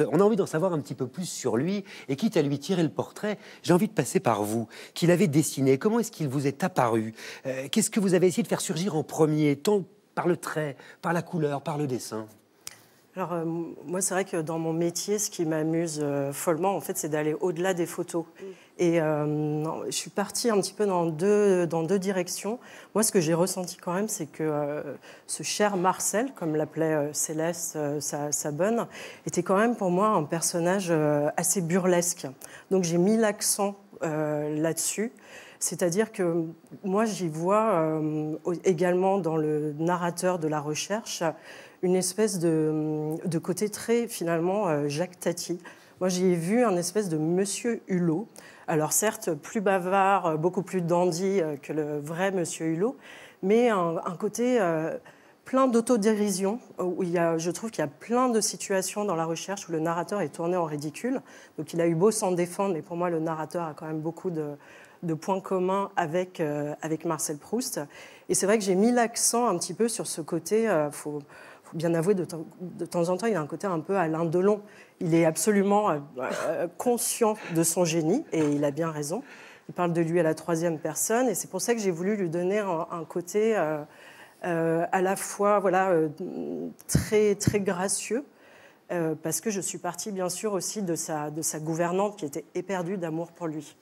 On a envie d'en savoir un petit peu plus sur lui, et quitte à lui tirer le portrait, j'ai envie de passer par vous, qu'il avait dessiné. Comment est-ce qu'il vous est apparu? Euh, Qu'est-ce que vous avez essayé de faire surgir en premier, tant par le trait, par la couleur, par le dessin? Alors euh, moi, c'est vrai que dans mon métier, ce qui m'amuse euh, follement, en fait, c'est d'aller au-delà des photos. Mm. Et euh, je suis partie un petit peu dans deux, dans deux directions. Moi, ce que j'ai ressenti quand même, c'est que ce cher Marcel, comme l'appelait Céleste, sa, sa, bonne, était quand même pour moi un personnage assez burlesque. Donc j'ai mis l'accent là-dessus. C'est-à-dire que moi, j'y vois également dans le narrateur de la recherche une espèce de, côté très, finalement, euh, Jacques Tati. Moi, j'y ai vu un espèce de Monsieur Hulot. Alors, certes, plus bavard, euh, beaucoup plus dandy euh, que le vrai Monsieur Hulot, mais un, côté plein d'autodérision, où il y a, je trouve qu'il y a plein de situations dans la recherche où le narrateur est tourné en ridicule. Donc, il a eu beau s'en défendre, mais pour moi, le narrateur a quand même beaucoup de, points communs avec, avec Marcel Proust. Et c'est vrai que j'ai mis l'accent un petit peu sur ce côté, faut, bien avouer, de, de, temps en temps, il a un côté un peu Alain Delon. Il est absolument euh, euh, conscient de son génie, et il a bien raison. Il parle de lui à la troisième personne, et c'est pour ça que j'ai voulu lui donner un, côté euh, à la fois voilà, très, très gracieux, parce que je suis partie bien sûr aussi de sa, de sa gouvernante qui était éperdue d'amour pour lui.